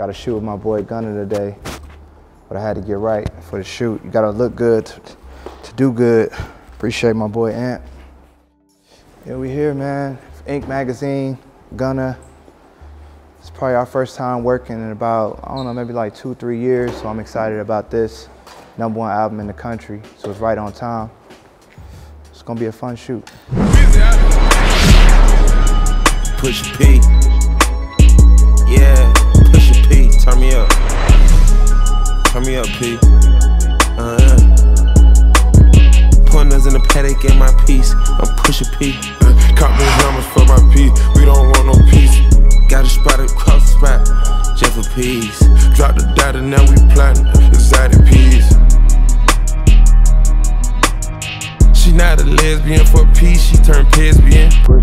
Got to shoot with my boy Gunna today, but I had to get right for the shoot. You gotta look good to, to do good. Appreciate my boy Ant. Yeah, we here, man. Inked Magazine, Gunna. It's probably our first time working in about, I don't know, maybe like two, three years. So I'm excited about this. Number one album in the country, so it's right on time. It's gonna be a fun shoot. Push P. Turn me up, P. Uh -huh. Pointers in the Patek in my piece. I'm pushing P. Cop me numbers for my P. We don't want no peace. Got a spot across the spot. Just for peace. Drop the data, now we planting exotic peas. She not a lesbian for peace, she turned lesbian. Push.